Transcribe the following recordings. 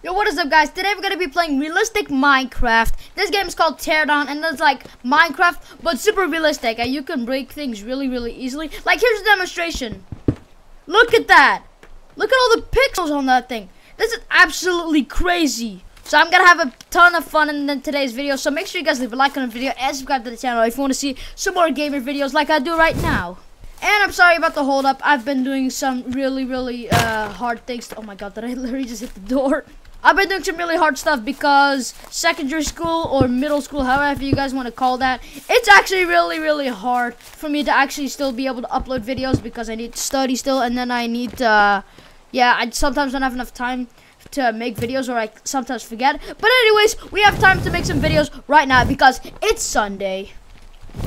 Yo, what is up guys? Today we're gonna be playing realistic Minecraft. This game is called Teardown and it's like Minecraft but super realistic and you can break things really really easily. Like here's a demonstration. Look at that. Look at all the pixels on that thing. This is absolutely crazy. So I'm gonna have a ton of fun in today's video. So make sure you guys leave a like on the video and subscribe to the channel if you want to see some more gamer videos like I do right now. And I'm sorry about the hold up. I've been doing some really, really uh, hard things. Oh my god, did I literally just hit the door? I've been doing some really hard stuff because secondary school or middle school, however you guys want to call that, it's actually really, really hard for me to actually still be able to upload videos because I need to study still and then I need to, uh, yeah, I sometimes don't have enough time to make videos or I sometimes forget. But anyways, we have time to make some videos right now because it's Sunday.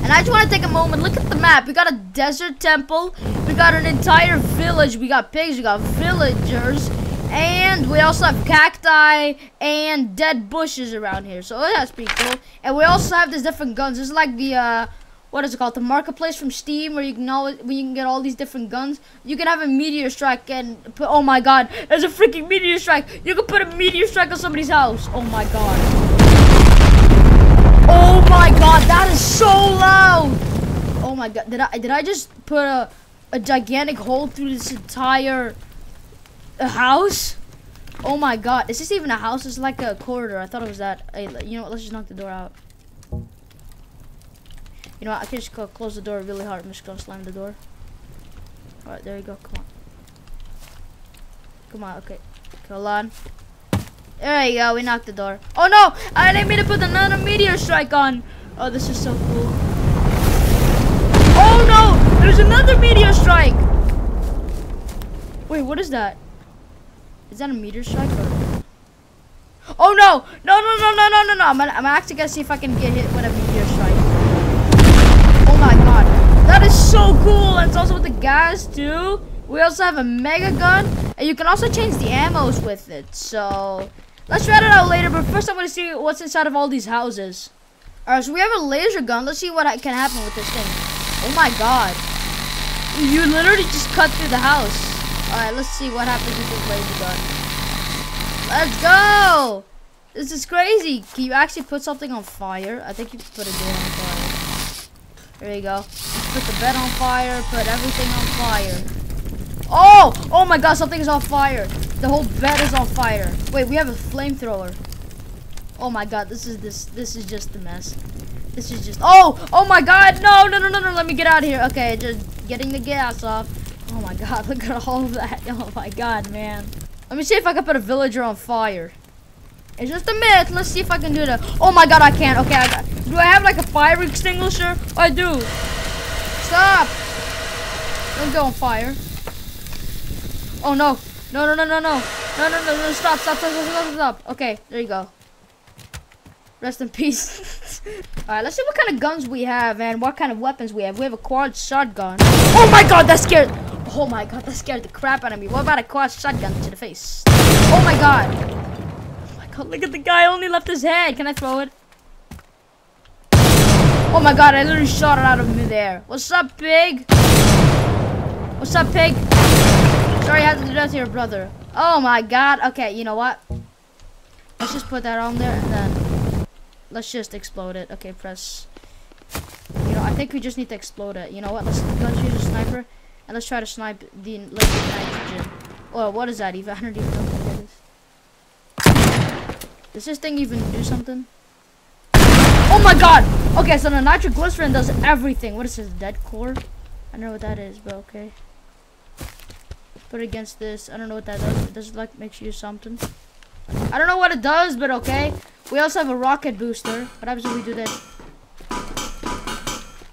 And I just want to take a moment, look at the map. We got a desert temple, we got an entire village, we got pigs, we got villagers, and we also have cacti and dead bushes around here. So that's pretty cool. And we also have these different guns. This is like the, uh, what is it called? The marketplace from Steam where you can always, where you can get all these different guns. You can have a meteor strike and put, oh my god, there's a freaking meteor strike. You can put a meteor strike on somebody's house. Oh my god. Oh my god, that is so loud. Oh my god, did I, did I just put a, a gigantic hole through this entire a house? Oh my god. Is this even a house? It's like a corridor. I thought it was that. Hey, you know what? Let's just knock the door out. You know what? I can just close the door really hard. I'm just gonna slam the door. Alright, there you go. Come on. Come on. Okay. Hold on. There you go. We knocked the door. Oh no! I didn't mean to put another meteor strike on. Oh, this is so cool. Oh no! There's another meteor strike! Wait, what is that? Is that a meteor strike or? Oh no! No no no no no no no! I'm, gonna, I'm actually gonna see if I can get hit with a meteor strike. Oh my god, that is so cool! And it's also with the gas too. We also have a mega gun, and you can also change the ammos with it. So let's try it out later. But first, I want to see what's inside of all these houses. All right, so we have a laser gun. Let's see what can happen with this thing. Oh my god! You literally just cut through the house. Alright, let's see what happens with this laser gun. Let's go! This is crazy. Can you actually put something on fire? I think you can put a door on fire. There you go. Put the bed on fire, put everything on fire. Oh! Oh my god, something is on fire. The whole bed is on fire. Wait, we have a flamethrower. Oh my god, this is this this is just a mess. This is just Oh! Oh my god, no, no, no, no, no, let me get out of here. Okay, just getting the gas off. Oh my god, look at all of that. Oh my god, man. Let me see if I can put a villager on fire. It's just a myth. Let's see if I can do that. Oh my god, I can't. Okay, I got, do I have like a fire extinguisher? I do. Stop. Don't go on fire. Oh no. No, no, no, no, no. No, no, no, no. Stop, stop, stop, stop, stop, stop. Okay, there you go. Rest in peace. Alright, let's see what kind of guns we have and what kind of weapons we have. We have a quad shotgun. Oh my god, that scared Oh my god, that scared the crap out of me. What about a quad shotgun to the face? Oh my god. Oh my god, look at the guy only left his head. Can I throw it? Oh my god, I literally shot it out of midair. What's up, pig? What's up, pig? Sorry I had to do that to your brother. Oh my god. Okay, you know what? Let's just put that on there and then let's just explode it. Okay, press. You know, I think we just need to explode it. You know what? Let's, let's use a sniper. And let's try to snipe the liquid nitrogen. Oh, what is that even? I don't even know what it is. Does this thing even do something? Oh my god! Okay, so the nitroglycerin does everything. What is this, dead core? I don't know what that is, but okay. Put it against this. I don't know what that does. It does like makes you something. I don't know what it does, but okay. We also have a rocket booster. What happens if we do this?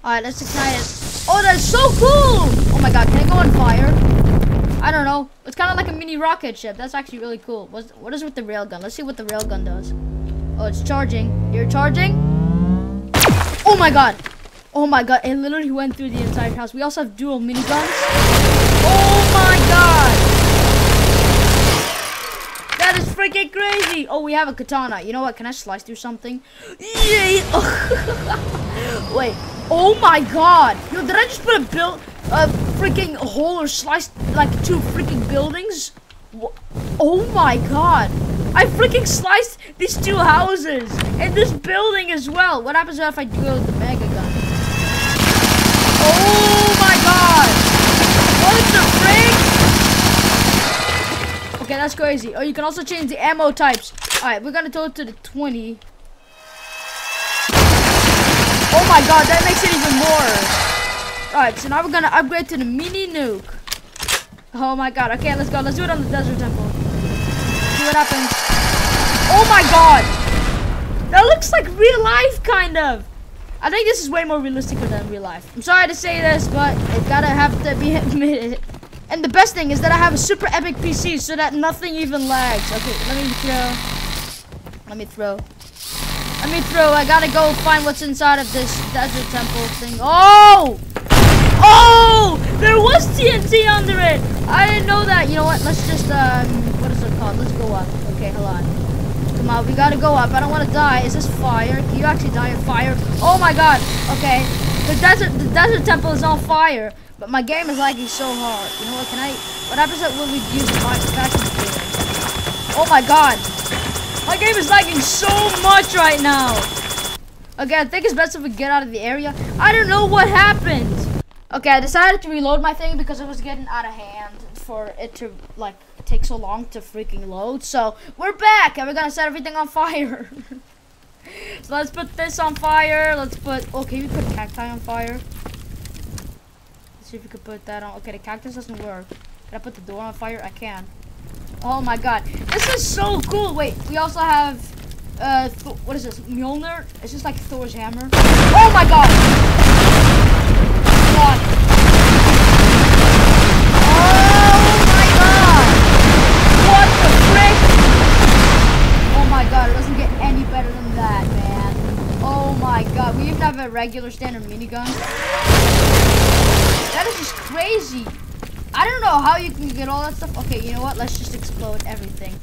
Alright, let's ignite it. Oh, that's so cool! My god, can it go on fire? I don't know. It's kind of like a mini rocket ship. That's actually really cool. What's, what is with the railgun? Let's see what the railgun does. Oh, it's charging. You're charging? Oh my god. Oh my god, it literally went through the entire house. We also have dual miniguns. Oh my god. That is freaking crazy. Oh, we have a katana. You know what? Can I slice through something? Yay. Wait. Oh my god! Yo, did I just put a build a freaking hole or sliced like two freaking buildings? Oh my god! I freaking sliced these two houses and this building as well. What happens if I go with the mega gun? Oh my god! What the frick? Okay, that's crazy. Oh, you can also change the ammo types. Alright, we're gonna go to the 20. Oh my god, that makes it even more. Alright, so now we're gonna upgrade to the mini nuke. Oh my god, okay, let's go. Let's do it on the desert temple. See what happens. Oh my god! That looks like real life, kind of. I think this is way more realistic than real life. I'm sorry to say this, but it gotta have to be admitted. And the best thing is that I have a super epic PC so that nothing even lags. Okay, let me throw. Let me throw. Let me throw. I gotta go find what's inside of this desert temple thing. Oh! Oh! There was TNT under it! I didn't know that. You know what? Let's just, um, what is it called? Let's go up. Okay, hold on. Come on, we gotta go up. I don't want to die. Is this fire? Can you actually die of fire? Oh my god. Okay. The desert, the desert temple is on fire. But my game is lagging so hard. You know what? Can I, what happens when we use the vacuum cleaner? Oh my god. My game is lagging so much right now. Okay, I think it's best if we get out of the area. I don't know what happened. Okay, I decided to reload my thing because it was getting out of hand for it to, like, take so long to freaking load. So, we're back, and we're gonna set everything on fire. so, let's put this on fire. Let's put, okay, we put cacti on fire. Let's see if we could put that on. Okay, the cactus doesn't work. Can I put the door on fire? I can. Oh my god. This is so cool. Wait, we also have, uh, what is this? Mjolnir? It's just like Thor's hammer. Oh my god! Regular standard minigun. That is just crazy. I don't know how you can get all that stuff. Okay, you know what? Let's just explode everything.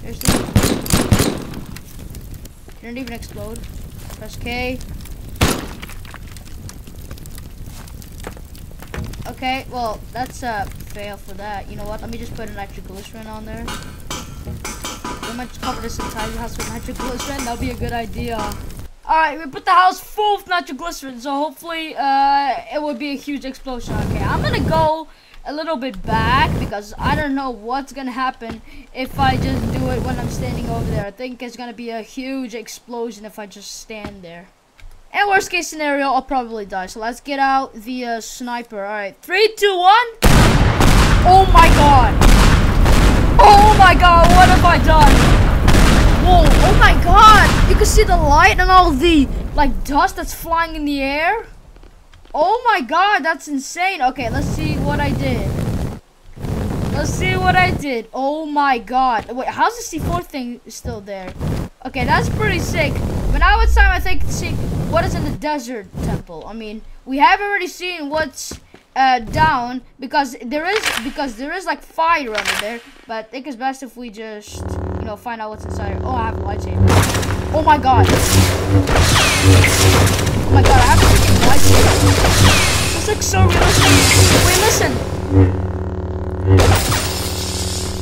Seriously? Didn't even explode. Press K. Okay, well, that's a fail for that. You know what? Let me just put an nitroglycerin on there. I might just cover this entire house with nitroglycerin. That'll be a good idea. Alright, we put the house full of nitroglycerin, so hopefully uh, it will be a huge explosion. Okay, I'm gonna go a little bit back because I don't know what's gonna happen if I just do it when I'm standing over there. I think it's gonna be a huge explosion if I just stand there. And worst case scenario, I'll probably die. So let's get out the uh, sniper. Alright, three, two, one. Oh my god. Oh my god, what have I done? Whoa, oh my god! You can see the light and all the, like, dust that's flying in the air. Oh my god, that's insane. Okay, let's see what I did. Let's see what I did. Oh my god. Wait, how's the C4 thing still there? Okay, that's pretty sick. But now it's time, I think, to see what is in the desert temple. I mean, we have already seen what's uh, down because there is because there is like fire under there. But I think it's best if we just you know, find out what's inside. Oh, I have a lightsaber. Oh my god. Oh my god, I have a freaking lightsaber. This looks so realistic. Wait, listen.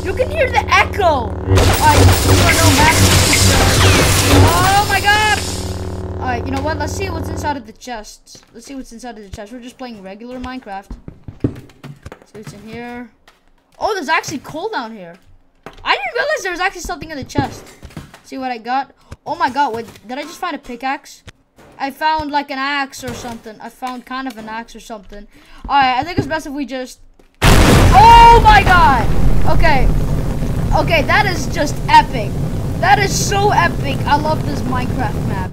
You can hear the echo. Alright, Oh what? Let's see what's inside of the chest. Let's see what's inside of the chest. We're just playing regular Minecraft. See what's in here. Oh, there's actually coal down here. I didn't realize there was actually something in the chest. See what I got? Oh my god, wait, did I just find a pickaxe? I found like an axe or something. I found kind of an axe or something. Alright, I think it's best if we just... Oh my god! Okay. Okay, that is just epic. That is so epic. I love this Minecraft map.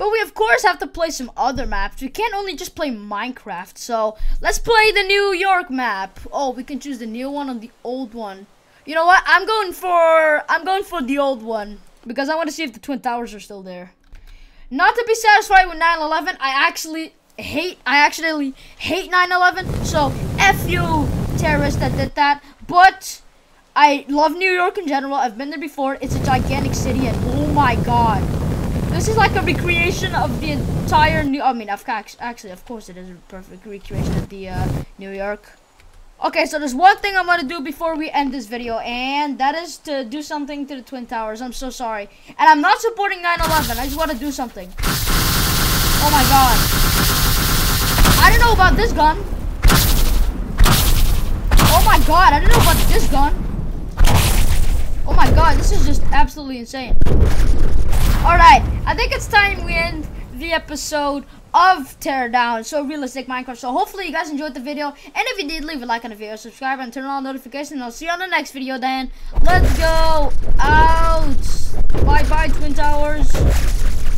But we of course have to play some other maps. We can't only just play Minecraft. So let's play the New York map. Oh, we can choose the new one or the old one. You know what? I'm going for I'm going for the old one because I want to see if the twin towers are still there. Not to be satisfied with 9/11, I actually hate I actually hate 9/11. So f you terrorists that did that. But I love New York in general. I've been there before. It's a gigantic city, and oh my god, this is like a recreation of the entire New. I mean, actually, of course, it is a perfect recreation of the uh, New York. Okay, so there's one thing I'm gonna do before we end this video, and that is to do something to the Twin Towers. I'm so sorry. And I'm not supporting 9-11. I just want to do something. Oh my god. I don't know about this gun. Oh my god, I don't know about this gun. Oh my god, this is just absolutely insane. Alright, I think it's time we end the episode of Teardown, so realistic Minecraft. So hopefully you guys enjoyed the video, and if you did, leave a like on the video, subscribe, and turn on notifications. And I'll see you on the next video. Then let's go out. Bye bye Twin Towers.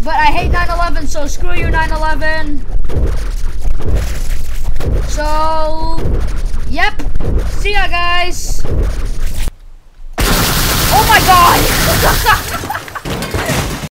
But I hate 9/11, so screw you 9/11. So yep. See ya guys. Oh my god.